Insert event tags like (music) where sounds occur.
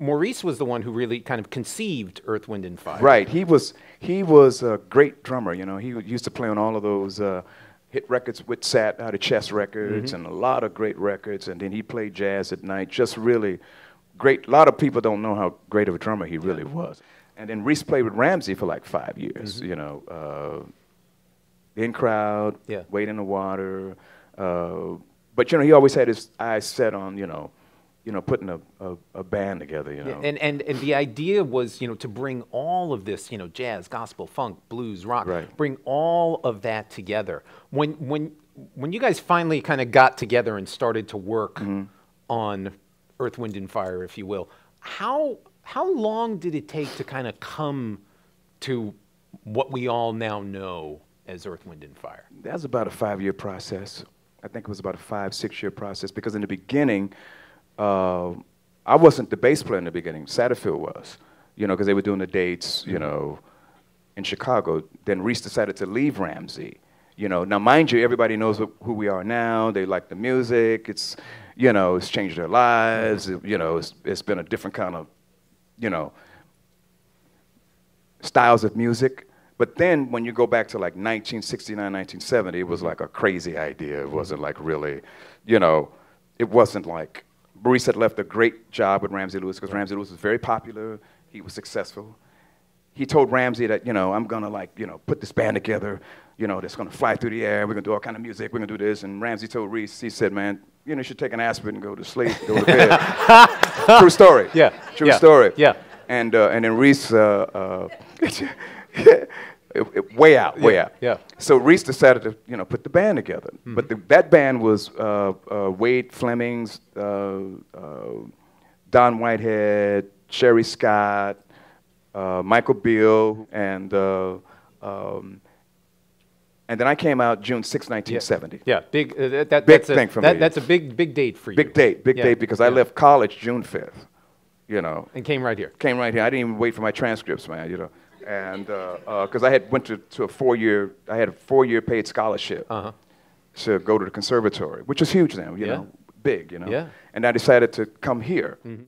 Maurice was the one who really kind of conceived Earth, Wind, and Fire. Right. He was he was a great drummer. You know, he used to play on all of those uh, hit records with Sat out of Chess Records Mm-hmm. and a lot of great records. And then he played jazz at night. Just really great. A lot of people don't know how great of a drummer he really was. And then Reese played with Ramsey for like five years. You know, uh, in crowd, Mm-hmm. Yeah. in the water. Uh, but you know, he always had his eyes set on you know, you know, putting a, a, a band together. You know. And, and and the idea was, you know, to bring all of this, you know, jazz, gospel, funk, blues, rock, Right. bring all of that together. When when when you guys finally kind of got together and started to work Mm-hmm. on Earth, Wind, and Fire, if you will, how how long did it take to kind of come to what we all now know as Earth, Wind, and Fire? That was about a five-year process. I think it was about a five, six-year process because in the beginning, uh, I wasn't the bass player in the beginning. Satterfield was, you know, because they were doing the dates, you mm-hmm. know, in Chicago. Then Reese decided to leave Ramsey. You know, now mind you, everybody knows who we are now. They like the music. It's, you know, it's changed their lives. It- you know, it's, it's been a different kind of, you know, styles of music. But then when you go back to like 1969, 1970, it was mm-hmm. like a crazy idea. It wasn't like really, you know, it wasn't like Maurice had left a great job with Ramsey Lewis because Ramsey Lewis was very popular. He was successful. He told Ramsey that, you know, I'm gonna like, you know, put this band together, you know, that's gonna fly through the air. We're gonna do all kind of music. We're gonna do this. And Ramsey told Reese, he said, man, you know, you should take an aspirin and go to sleep, go to bed. (laughs) True story. Yeah, True yeah, story. yeah. And uh, and then Reese, uh, uh, (laughs) it- it- way out, way Yeah, out. yeah. So Reese decided to you know put the band together. Mm-hmm. But the, that band was uh, uh, Wade Flemons, uh, uh, Don Whitehead, Sherry Scott, uh, Michael Beale, and uh, um, and then I came out June 6, 1970. Yeah, big. Uh, that, that, Big that's a, thing for that, me. That's a big, big date for you. Big date, big Yeah, date because I left college June 5th. You know, and came right here. came right here. I didn't even wait for my transcripts, man. You know, and uh, uh, because I had went to, to a four year, I had a four year paid scholarship Uh-huh. to go to the conservatory, which is huge now. You Yeah. know, big. You know. Yeah. And I decided to come here. Mm-hmm.